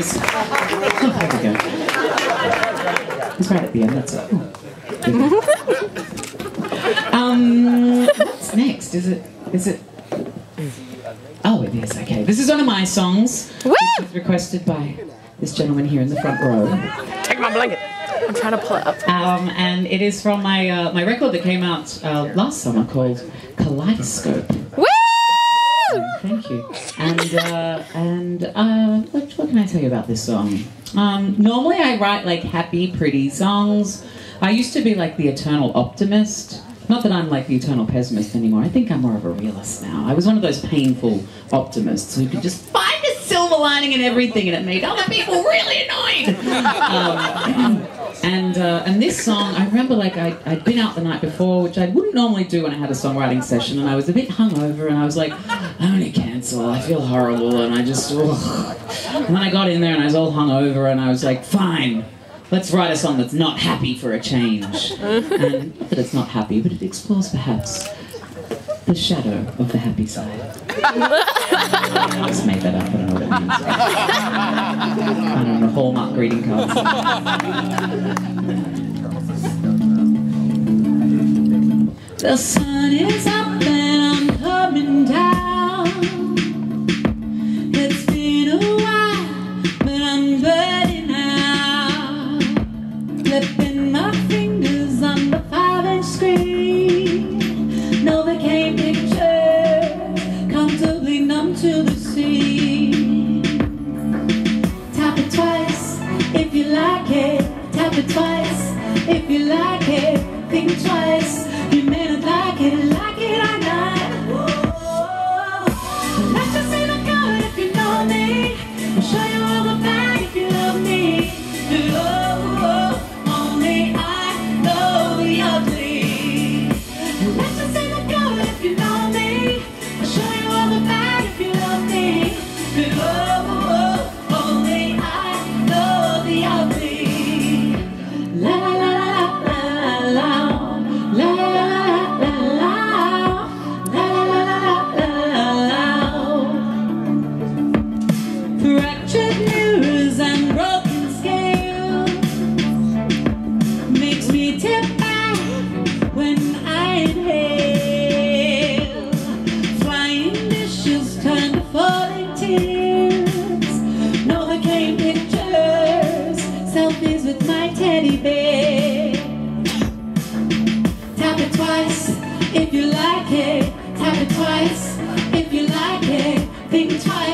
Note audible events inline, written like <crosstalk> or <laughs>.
this. Oh, there we go. It's right at the end. That's it. <laughs> um, what's next? Is it? Is it? Oh, it is. Okay. This is one of my songs. Woo! Which was requested by this gentleman here in the front row. Take my blanket. I'm trying to pull it up. Um, and it is from my uh, my record that came out uh, last summer called Kaleidoscope. Thank you. And uh, and uh, what, what can I tell you about this song? Um, normally, I write like happy, pretty songs. I used to be like the eternal optimist. Not that I'm like the eternal pessimist anymore. I think I'm more of a realist now. I was one of those painful optimists who could just find a silver lining in everything, and it made other people really annoyed. Um, and uh, and this song, I remember like I, I'd been out the night before, which I wouldn't normally do when I had a songwriting session, and I was a bit hungover, and I was like, I'm gonna cancel. I feel horrible, and I just. Ugh. And then I got in there, and I was all hungover, and I was like, fine. Let's write a song that's not happy for a change. And not that it's not happy, but it explores perhaps the shadow of the happy side. <laughs> I just made that up. Don't know. Hallmark greeting cards. The sun is up and I'm coming down. It's been a while, it twice if you like it. Think twice. You may not like it, like it or not. Tap it twice if you like it. Tap it twice if you like it. Think twice,